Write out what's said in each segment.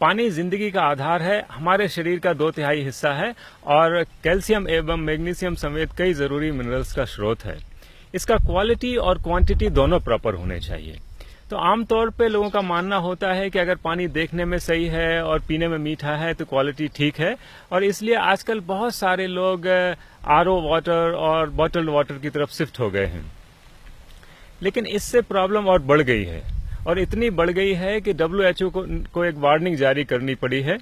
पानी ज़िंदगी का आधार है, हमारे शरीर का दो तिहाई हिस्सा है और कैल्शियम एवं मैग्नीशियम समेत कई ज़रूरी मिनरल्स का स्रोत है। इसका क्वालिटी और क्वांटिटी दोनों प्रॉपर होने चाहिए। तो आमतौर पे लोगों का मानना होता है कि अगर पानी देखने में सही है और पीने में मीठा है तो क्वालिटी ठीक है। और इसलिए आजकल बहुत सारे लोग आरओ वाटर और बॉटल्ड वाटर की तरफ़ शिफ्ट हो गए हैं। लेकिन इससे प्रॉब्लम और बढ़ गई है। और इतनी बढ़ गई है कि डब्ल्यूएचओ को, को एक वार्निंग जारी करनी पड़ी है।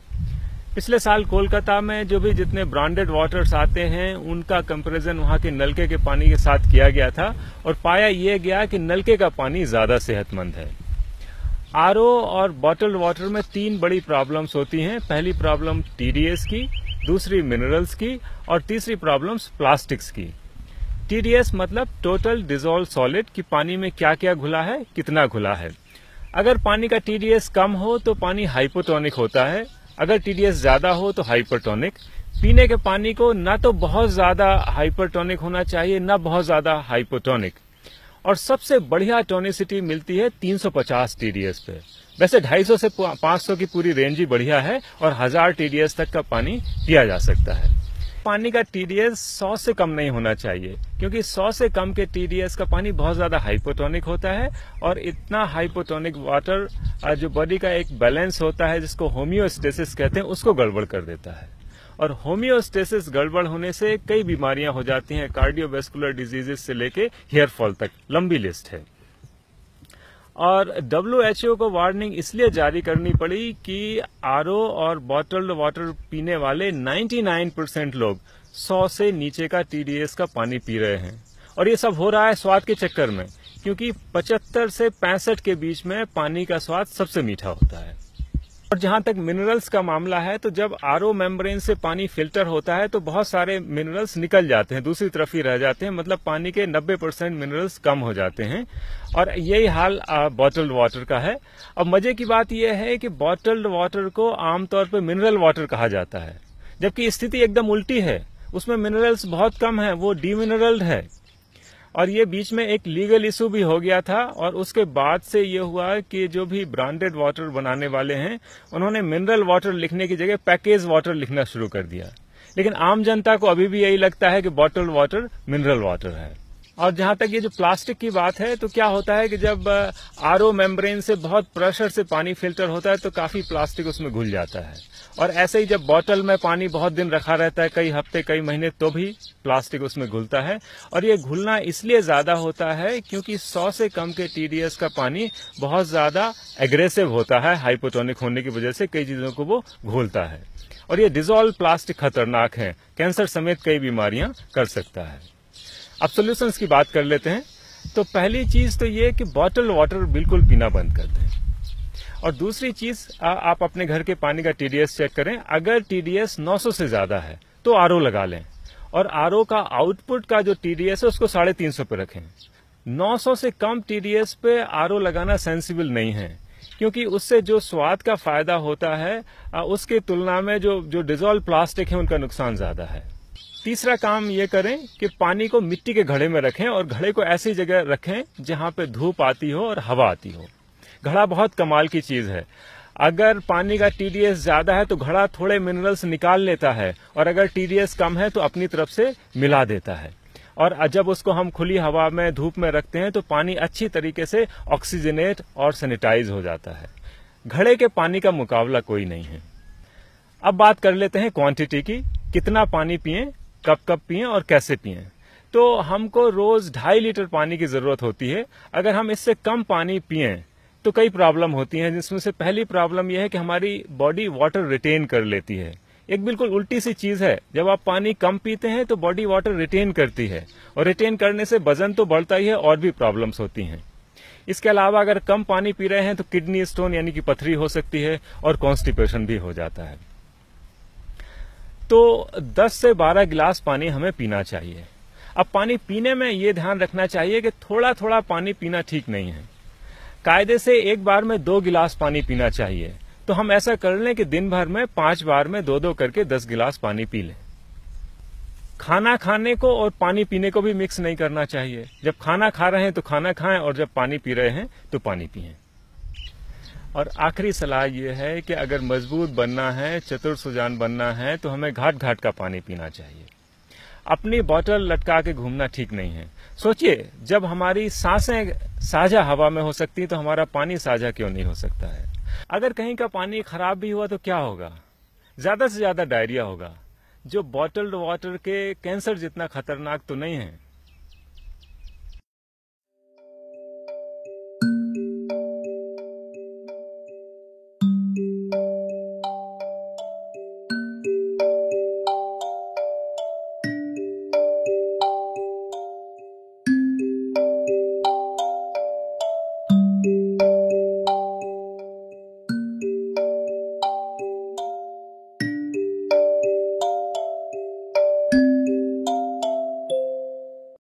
पिछले साल कोलकाता में जो भी जितने ब्रांडेड वाटर्स आते हैं उनका कंपैरिजन वहाँ के नलके के पानी के साथ किया गया था और पाया यह गया कि नलके का पानी ज़्यादा सेहतमंद है। आरओ और बॉटल्ड वाटर में तीन बड़ी प्रॉब्लम्स होती हैं। पहली प्रॉब्लम टीडीएस की दूसरी मिनरल्स की और तीसरी प्रॉब्लम्स प्लास्टिक्स की। टीडीएस मतलब टोटल डिजोल्व सॉलिड कि पानी में क्या क्या घुला है कितना घुला है। अगर पानी का टीडीएस कम हो तो पानी हाइपोटोनिक होता है। अगर टीडीएस ज़्यादा हो तो हाइपरटोनिक पीने के पानी को न तो बहुत ज़्यादा हाइपरटोनिक होना चाहिए, ना बहुत ज़्यादा हाइपोटोनिक और सबसे बढ़िया टोनिसिटी मिलती है 350 टीडीएस पे। वैसे 250 से 500 की पूरी रेंज ही बढ़िया है और हज़ार टीडीएस तक का पानी पिया जा सकता है। पानी का टीडीएस 100 से कम नहीं होना चाहिए, क्योंकि 100 से कम के टीडीएस का पानी बहुत ज़्यादा हाइपोटोनिक होता है और इतना हाइपोटोनिक वाटर जो बॉडी का एक बैलेंस होता है, जिसको होम्योस्टेसिस कहते हैं, उसको गड़बड़ कर देता है। और होम्योस्टेसिस गड़बड़ होने से कई बीमारियाँ हो जाती हैं कार्डियोवेस्कुलर डिजीजेस से लेके हेयर फॉल तक, लंबी लिस्ट है। और डब्ल्यू एच ओ को वार्निंग इसलिए जारी करनी पड़ी कि आर ओ और बॉटल्ड वाटर पीने वाले 99 परसेंट लोग 100 से नीचे का टीडीएस का पानी पी रहे हैं। और ये सब हो रहा है स्वाद के चक्कर में, क्योंकि 75 से पैंसठ के बीच में पानी का स्वाद सबसे मीठा होता है। और जहाँ तक मिनरल्स का मामला है तो जब आरओ मेम्ब्रेन से पानी फ़िल्टर होता है तो बहुत सारे मिनरल्स निकल जाते हैं, दूसरी तरफ़ ही रह जाते हैं मतलब पानी के 90 परसेंट मिनरल्स कम हो जाते हैं। और यही हाल बॉटल्ड वाटर का है। अब मज़े की बात यह है कि बॉटल्ड वाटर को आमतौर पर मिनरल वाटर कहा जाता है, जबकि स्थिति एकदम उल्टी है। उसमें मिनरल्स बहुत कम है, वो डीमिनरल्ड है। और ये बीच में एक लीगल इशू भी हो गया था और उसके बाद से ये हुआ कि जो भी ब्रांडेड वाटर बनाने वाले हैं, उन्होंने मिनरल वाटर लिखने की जगह पैकेज वाटर लिखना शुरू कर दिया। लेकिन आम जनता को अभी भी यही लगता है कि बॉटल वाटर मिनरल वाटर है। और जहाँ तक ये जो प्लास्टिक की बात है तो क्या होता है कि जब आर ओ मेम्ब्रेन से बहुत प्रेशर से पानी फ़िल्टर होता है तो काफ़ी प्लास्टिक उसमें घुल जाता है। और ऐसे ही जब बॉटल में पानी बहुत दिन रखा रहता है, कई हफ़्ते, कई महीने तो भी प्लास्टिक उसमें घुलता है। और ये घुलना इसलिए ज़्यादा होता है क्योंकि 100 से कम के टीडीएस का पानी बहुत ज़्यादा एग्रेसिव होता है, हाइपोटोनिक होने की वजह से कई चीज़ों को वो घोलता है। और ये डिजोल्व प्लास्टिक खतरनाक है, कैंसर समेत कई बीमारियाँ कर सकता है। अब सोल्यूशन की बात कर लेते हैं। तो पहली चीज़ तो ये कि बॉटल वाटर बिल्कुल पीना बंद कर दें और दूसरी चीज़ आप अपने घर के पानी का टीडीएस चेक करें। अगर टीडीएस 900 से ज़्यादा है तो आरओ लगा लें। और आरओ का आउटपुट का जो टीडीएस है, उसको साढ़े तीन सौ पे रखें। 900 से कम टीडीएस पे आरओ लगाना सेंसिबल नहीं है, क्योंकि उससे जो स्वाद का फ़ायदा होता है उसकी तुलना में जो जो डिजोल्व प्लास्टिक है, उनका नुकसान ज़्यादा है। तीसरा काम ये करें कि पानी को मिट्टी के घड़े में रखें और घड़े को ऐसी जगह रखें जहाँ पे धूप आती हो और हवा आती हो। घड़ा बहुत कमाल की चीज़ है। अगर पानी का टीडीएस ज़्यादा है तो घड़ा थोड़े मिनरल्स निकाल लेता है और अगर टीडीएस कम है तो अपनी तरफ़ से मिला देता है। और जब उसको हम खुली हवा में, धूप में रखते हैं तो पानी अच्छी तरीके से ऑक्सीजनेट और सैनिटाइज हो जाता है। घड़े के पानी का मुकाबला कोई नहीं है। अब बात कर लेते हैं क्वांटिटी की। कितना पानी पिए कब कब पिए और कैसे पिए। तो हमको रोज ढाई लीटर पानी की ज़रूरत होती है। अगर हम इससे कम पानी पिए तो कई प्रॉब्लम होती हैं, जिसमें से पहली प्रॉब्लम यह है कि हमारी बॉडी वाटर रिटेन कर लेती है। एक बिल्कुल उल्टी सी चीज़ है, जब आप पानी कम पीते हैं तो बॉडी वाटर रिटेन करती है, और रिटेन करने से वज़न तो बढ़ता ही है, और भी प्रॉब्लम्स होती हैं। इसके अलावा अगर कम पानी पी रहे हैं तो किडनी स्टोन यानी कि पथरी हो सकती है, और कॉन्स्टिपेशन भी हो जाता है। तो 10 से 12 गिलास पानी हमें पीना चाहिए। अब पानी पीने में ये ध्यान रखना चाहिए कि थोड़ा थोड़ा पानी पीना ठीक नहीं है। कायदे से एक बार में दो गिलास पानी पीना चाहिए। तो हम ऐसा कर लें कि दिन भर में पाँच बार में दो दो करके दस गिलास पानी पी लें। खाना खाने को और पानी पीने को भी मिक्स नहीं करना चाहिए। जब खाना खा रहे हैं तो खाना खाएँ और जब पानी पी रहे हैं तो पानी पिए। और आखिरी सलाह ये है कि अगर मज़बूत बनना है, चतुर सुजान बनना है तो हमें घाट घाट का पानी पीना चाहिए। अपनी बोतल लटका के घूमना ठीक नहीं है। सोचिए, जब हमारी साँसें साझा हवा में हो सकती तो हमारा पानी साझा क्यों नहीं हो सकता है? अगर कहीं का पानी खराब भी हुआ तो क्या होगा? ज़्यादा से ज़्यादा डायरिया होगा। जो बॉटल्ड वाटर के कैंसर जितना खतरनाक तो नहीं है